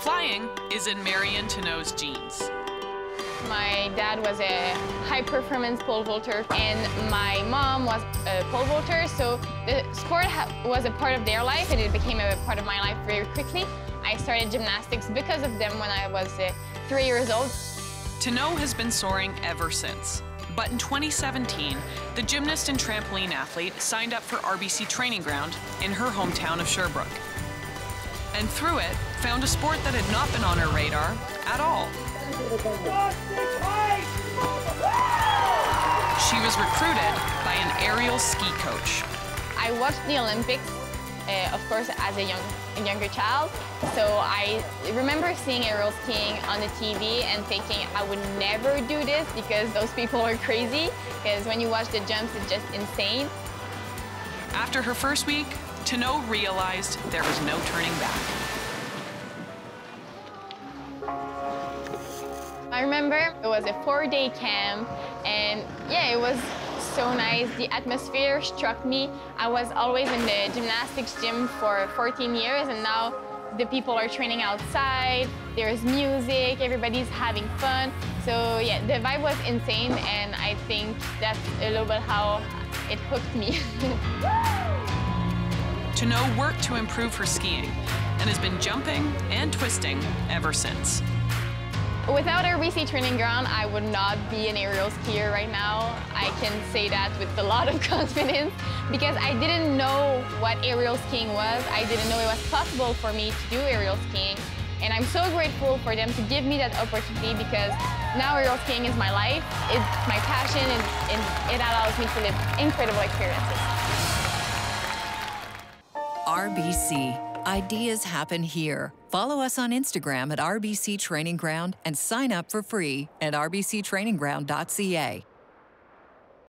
Flying is in Marion Thenault's genes. My dad was a high performance pole vaulter and my mom was a pole vaulter, so the sport was a part of their life and it became a part of my life very quickly. I started gymnastics because of them when I was uh, three years old. Tennow has been soaring ever since. But in 2017, the gymnast and trampoline athlete signed up for RBC Training Ground in her hometown of Sherbrooke. And through it, found a sport that had not been on her radar at all. She was recruited by an aerial ski coach. I watched the Olympics, uh, of course, as a, young, a younger child. So I remember seeing aerial skiing on the TV and thinking I would never do this because those people are crazy. Because when you watch the jumps, it's just insane. After her first week, Thenault realized there was no turning back. I remember it was a four-day camp, and yeah, it was so nice. The atmosphere struck me. I was always in the gymnastics gym for 14 years, and now the people are training outside, there's music, everybody's having fun. So yeah, the vibe was insane, and I think that's a little bit how it hooked me. Thenault worked to improve her skiing and has been jumping and twisting ever since. Without RBC Training Ground, I would not be an aerial skier right now. I can say that with a lot of confidence because I didn't know what aerial skiing was. I didn't know it was possible for me to do aerial skiing. And I'm so grateful for them to give me that opportunity because now aerial skiing is my life, it's my passion, and, and it allows me to live incredible experiences. RBC. Ideas happen here. Follow us on Instagram at RBC Training Ground and sign up for free at rbctrainingground.ca.